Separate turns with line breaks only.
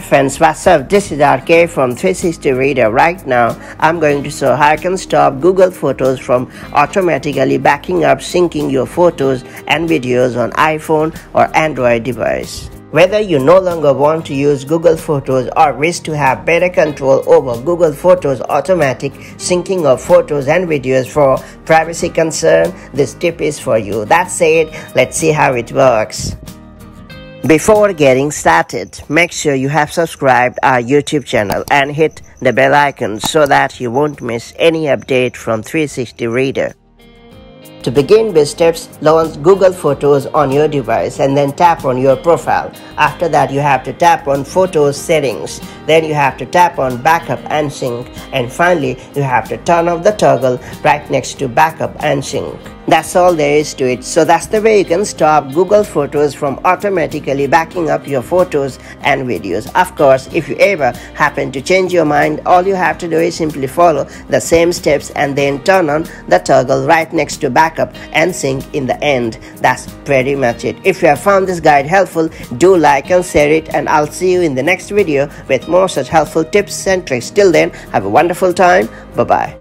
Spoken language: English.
friends, what's up? This is RK from 360 Reader. Right now, I'm going to show how I can stop Google Photos from automatically backing up syncing your photos and videos on iPhone or Android device. Whether you no longer want to use Google Photos or wish to have better control over Google Photos automatic syncing of photos and videos for privacy concern, this tip is for you. That said, let's see how it works. Before getting started, make sure you have subscribed our YouTube channel and hit the bell icon so that you won't miss any update from 360 Reader. To begin with steps, launch Google Photos on your device and then tap on your profile. After that, you have to tap on Photos settings. Then you have to tap on Backup and Sync. And finally, you have to turn off the toggle right next to Backup and Sync. That's all there is to it. So that's the way you can stop Google Photos from automatically backing up your photos and videos. Of course, if you ever happen to change your mind, all you have to do is simply follow the same steps and then turn on the toggle right next to backup and sync in the end. That's pretty much it. If you have found this guide helpful, do like and share it and I'll see you in the next video with more such helpful tips and tricks. Till then, have a wonderful time. Bye-bye.